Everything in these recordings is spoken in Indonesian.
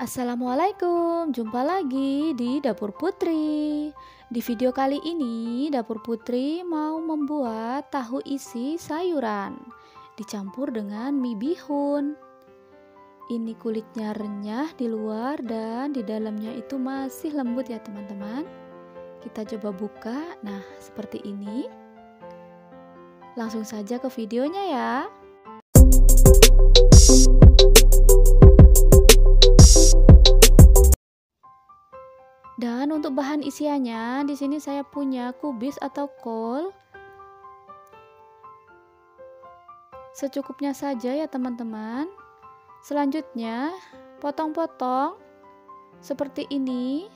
Assalamualaikum, jumpa lagi di Dapur Putri. Di video kali ini, Dapur Putri mau membuat tahu isi sayuran dicampur dengan mie bihun. Ini kulitnya renyah di luar dan di dalamnya itu masih lembut ya teman-teman. Kita coba buka. Nah, seperti ini. Langsung saja ke videonya ya. Dan untuk bahan isiannya, di sini saya punya kubis atau kol. Secukupnya saja ya teman-teman. Selanjutnya, potong-potong seperti ini.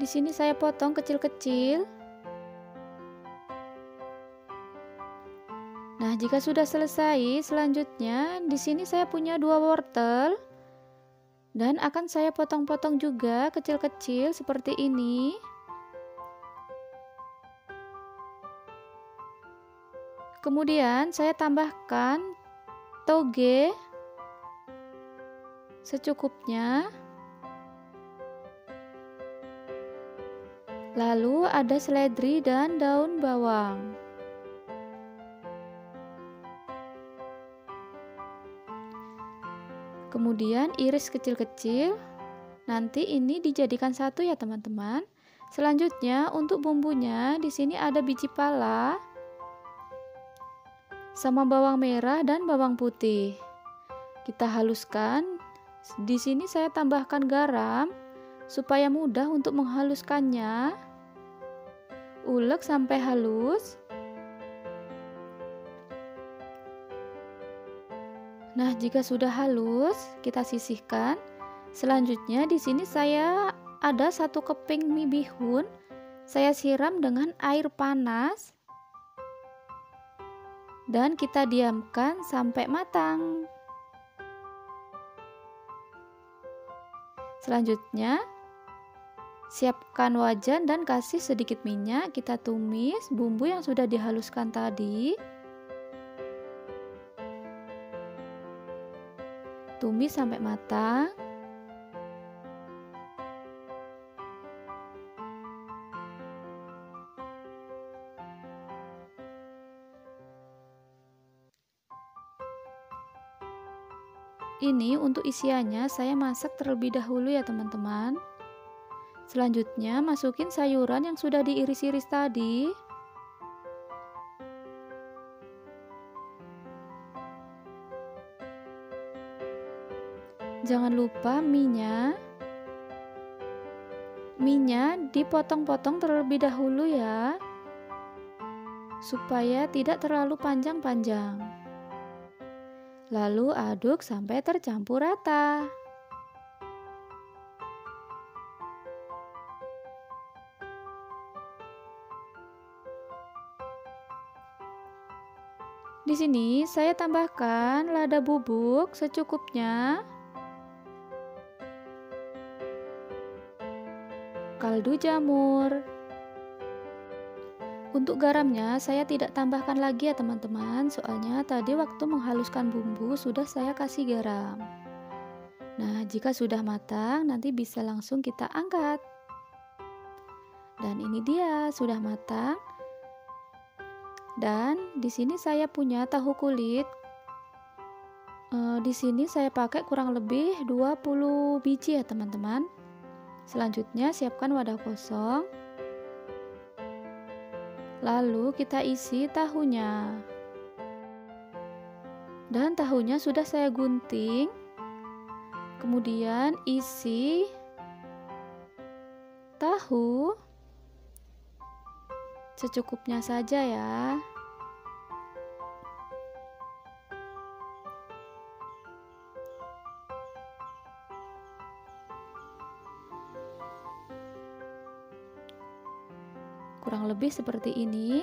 Di sini saya potong kecil-kecil. Jika sudah selesai, selanjutnya di sini saya punya dua wortel dan akan saya potong-potong juga kecil-kecil seperti ini. Kemudian saya tambahkan toge secukupnya. Lalu ada seledri dan daun bawang. Kemudian iris kecil-kecil. Nanti ini dijadikan satu ya teman-teman. Selanjutnya untuk bumbunya di sini ada biji pala sama bawang merah dan bawang putih. Kita haluskan. Di sini saya tambahkan garam supaya mudah untuk menghaluskannya. Ulek sampai halus. Nah, jika sudah halus, kita sisihkan. Selanjutnya di sini saya ada satu keping mie bihun. Saya siram dengan air panas. Dan kita diamkan sampai matang. Selanjutnya, siapkan wajan dan kasih sedikit minyak. Kita tumis bumbu yang sudah dihaluskan tadi. Tumis sampai matang. Ini untuk isiannya saya masak terlebih dahulu ya teman-teman. Selanjutnya masukin sayuran yang sudah diiris-iris tadi. Jangan lupa minyak. Minyak dipotong-potong terlebih dahulu ya. Supaya tidak terlalu panjang-panjang. Lalu aduk sampai tercampur rata. Di sini saya tambahkan lada bubuk secukupnya. Kaldu jamur. Untuk garamnya saya tidak tambahkan lagi ya teman-teman, soalnya tadi waktu menghaluskan bumbu sudah saya kasih garam. Nah, jika sudah matang nanti bisa langsung kita angkat. Dan ini dia sudah matang. Dan di sini saya punya tahu kulit. E, di sini saya pakai kurang lebih 20 biji ya teman-teman. Selanjutnya siapkan wadah kosong. Lalu kita isi tahunya. Dan tahunya sudah saya gunting. Kemudian isi tahu secukupnya saja ya. Kurang lebih seperti ini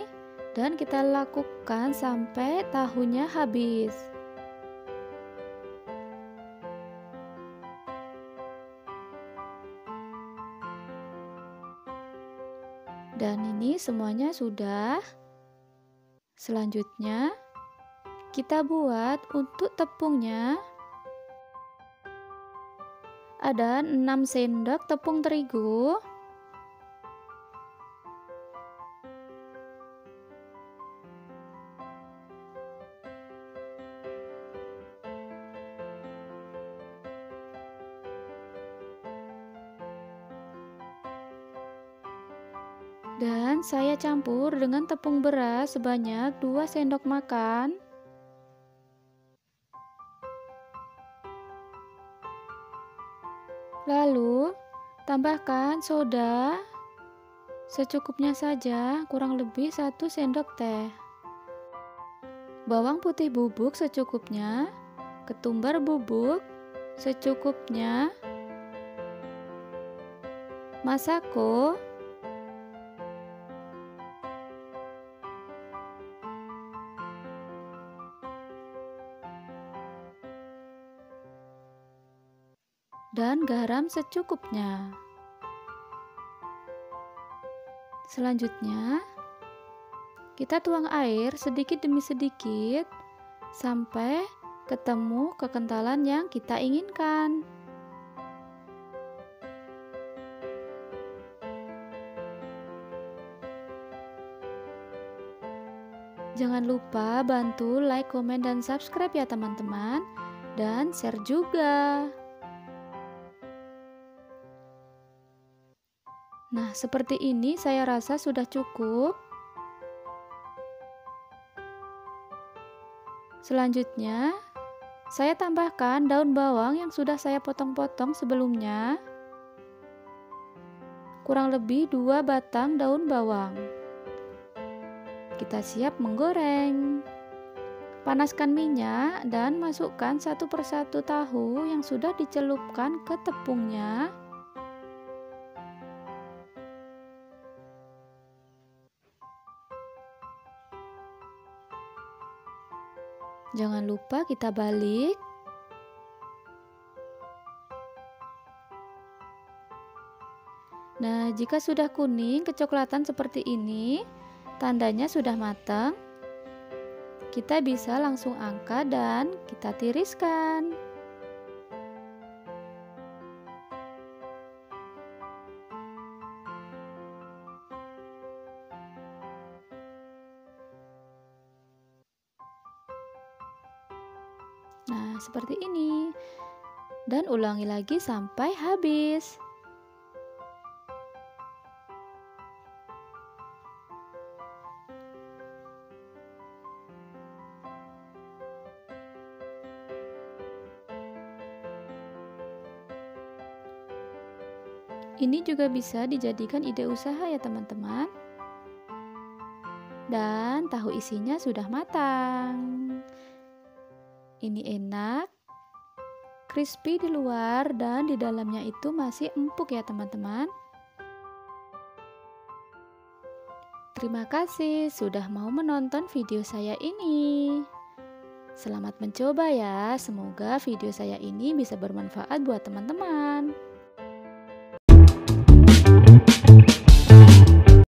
dan kita lakukan sampai tahunya habis. Dan ini semuanya sudah. Selanjutnya Kita buat untuk tepungnya. Ada 6 sendok tepung terigu dan saya campur dengan tepung beras sebanyak 2 sendok makan. Lalu, tambahkan soda. Secukupnya saja, kurang lebih 1 sendok teh. Bawang putih bubuk secukupnya, ketumbar bubuk secukupnya, masako dan garam secukupnya. Selanjutnya, kita tuang air sedikit demi sedikit sampai ketemu kekentalan yang kita inginkan. Jangan lupa bantu like, komen, dan subscribe ya teman-teman Dan share juga Nah, seperti ini saya rasa sudah cukup. Selanjutnya, saya tambahkan daun bawang yang sudah saya potong-potong sebelumnya. Kurang lebih dua batang daun bawang. Kita siap menggoreng. Panaskan minyak dan masukkan satu persatu tahu yang sudah dicelupkan ke tepungnya. Jangan lupa kita balik. Nah, jika sudah kuning kecoklatan seperti ini, tandanya sudah matang. Kita bisa langsung angkat dan kita tiriskan. Nah, seperti ini. Dan ulangi lagi sampai habis. Ini juga bisa dijadikan ide usaha ya teman-teman. Dan tahu isinya sudah matang. Ini enak, crispy di luar dan di dalamnya itu masih empuk ya teman-teman. Terima kasih sudah mau menonton video saya ini. Selamat mencoba ya, semoga video saya ini bisa bermanfaat buat teman-teman.